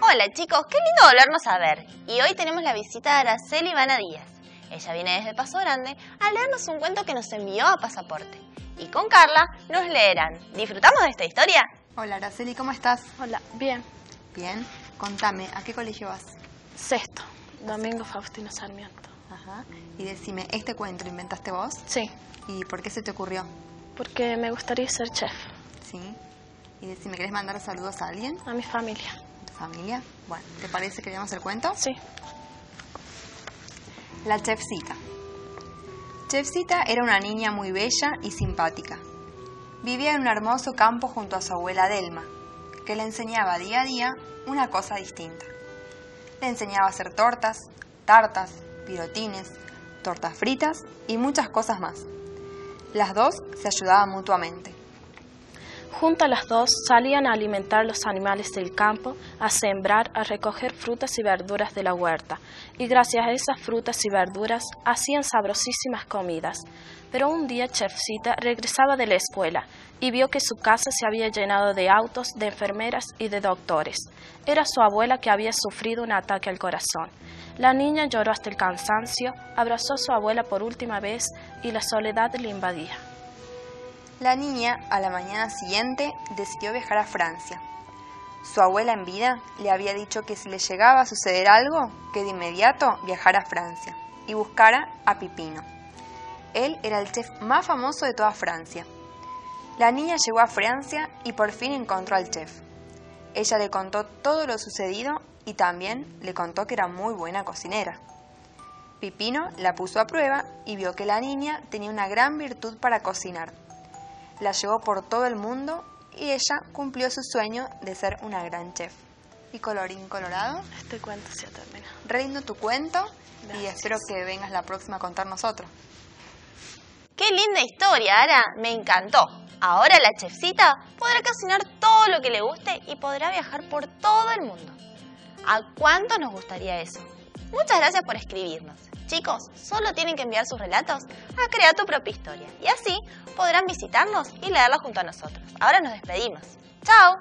Hola chicos, qué lindo volvernos a ver. Y hoy tenemos la visita de Araceli Ivana Díaz. Ella viene desde Paso Grande a leernos un cuento que nos envió a Pasaporte. Y con Carla nos leerán. ¿Disfrutamos de esta historia? Hola Araceli, ¿cómo estás? Hola, bien. Bien. Contame, ¿a qué colegio vas? Sexto, Domingo Faustino Sarmiento. Ajá. Y decime, ¿este cuento lo inventaste vos? Sí, ¿Y por qué se te ocurrió? porque me gustaría ser chef. Sí. Y decime, ¿querés mandar saludos a alguien? A mi familia. ¿A tu familia? Bueno, ¿te parece que leamos el cuento? Sí. La chefcita. Chefcita era una niña muy bella y simpática. Vivía en un hermoso campo junto a su abuela Delma, que le enseñaba día a día una cosa distinta. Le enseñaba a hacer tortas, tartas, pirotines, tortas fritas y muchas cosas más. Las dos se ayudaban mutuamente. Juntas las dos salían a alimentar los animales del campo, a sembrar, a recoger frutas y verduras de la huerta, y gracias a esas frutas y verduras hacían sabrosísimas comidas. Pero un día Chefcita regresaba de la escuela y vio que su casa se había llenado de autos, de enfermeras y de doctores. Era su abuela que había sufrido un ataque al corazón. La niña lloró hasta el cansancio, abrazó a su abuela por última vez y la soledad le invadía. La niña, a la mañana siguiente, decidió viajar a Francia. Su abuela en vida le había dicho que si le llegaba a suceder algo, que de inmediato viajara a Francia y buscara a Pipino. Él era el chef más famoso de toda Francia. La niña llegó a Francia y por fin encontró al chef. Ella le contó todo lo sucedido y también le contó que era muy buena cocinera. Pipino la puso a prueba y vio que la niña tenía una gran virtud para cocinar. La llevó por todo el mundo y ella cumplió su sueño de ser una gran chef. Y colorín colorado, Este cuento se ha terminado. reindo tu cuento y Gracias. espero que vengas la próxima a contarnos otro. ¡Qué linda historia, Ara! Me encantó. Ahora la chefcita podrá cocinar todo lo que le guste y podrá viajar por todo el mundo. ¿A cuánto nos gustaría eso? Muchas gracias por escribirnos. Chicos, solo tienen que enviar sus relatos a crear tu propia historia y así podrán visitarnos y leerlos junto a nosotros. Ahora nos despedimos. ¡Chao!